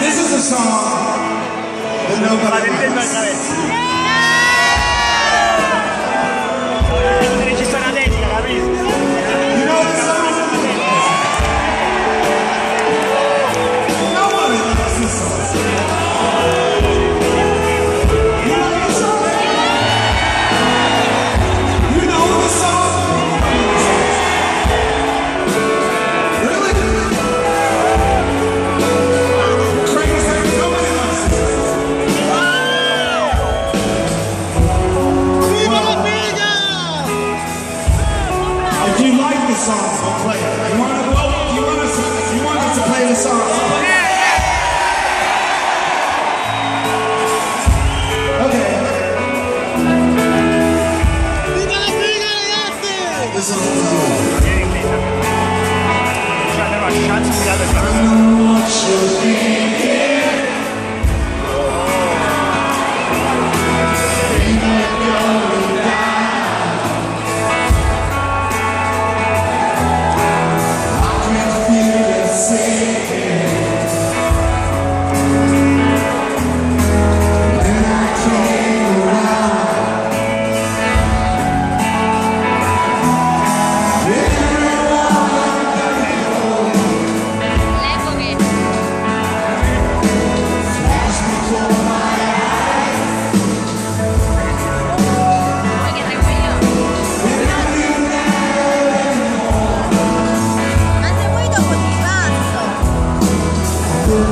this is a song that nobody likes. You like this song, I'll play it. You want to vote? You want us? To, you want us to play the song? Okay. This is Cioè, però, chance di dare I know what you're